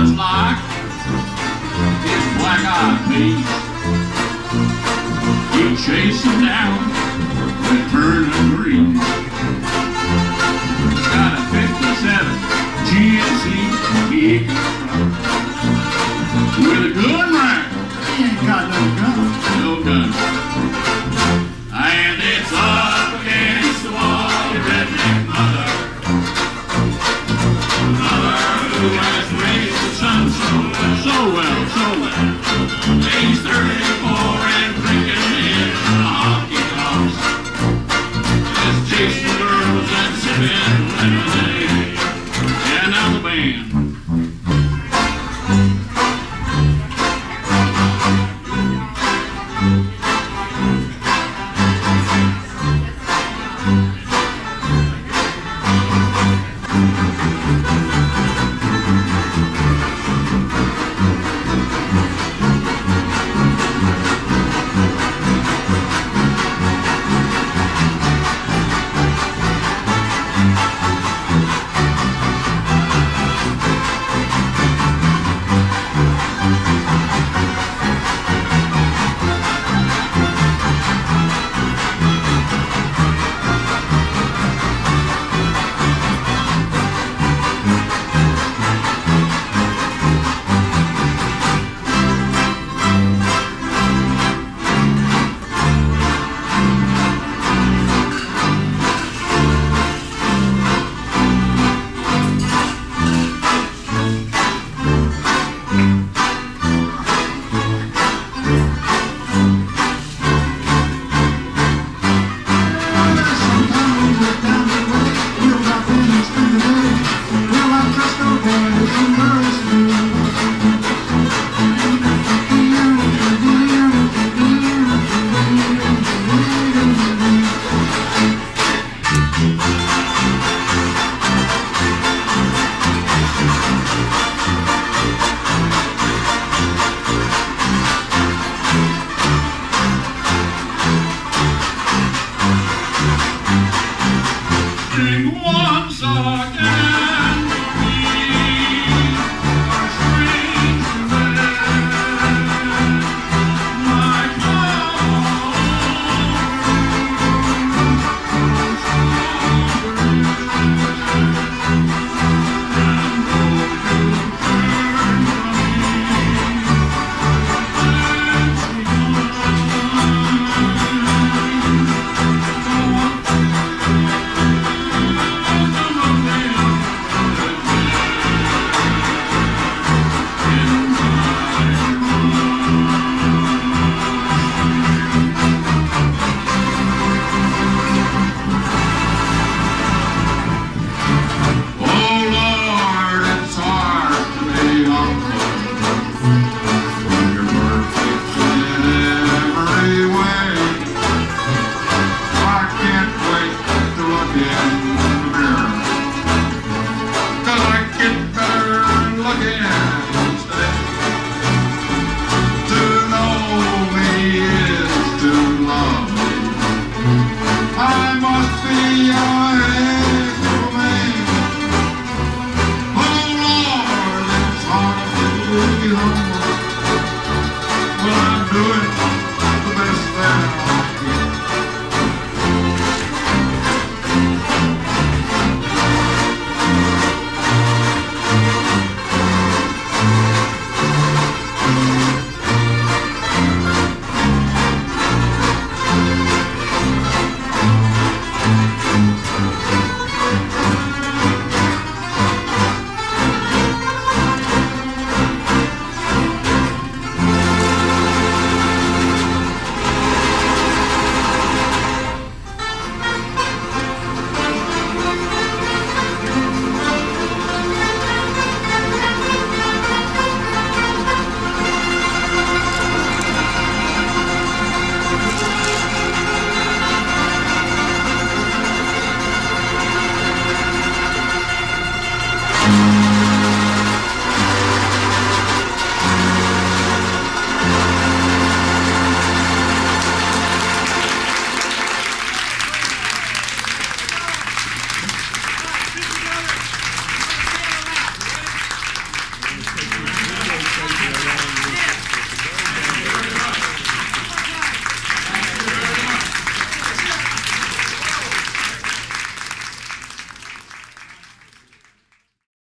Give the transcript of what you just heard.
was like his black-eyed peas. You chase him down Vernon Breeze. He's got a 57 GMC pickup truck with a gun rack. He ain't got no gun. No Age 34 and drinking.